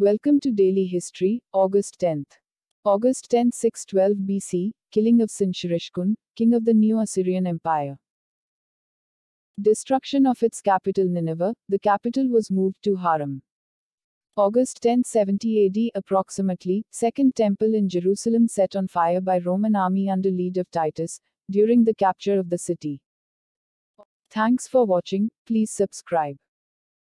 Welcome to Daily History, August 10th. August 10, 612 BC, killing of Sinsharishkun, king of the Neo Assyrian Empire. Destruction of its capital Nineveh, the capital was moved to Harran. August 10, 70 AD approximately, Second Temple in Jerusalem set on fire by Roman army under lead of Titus, during the capture of the city. Thanks for watching, please subscribe.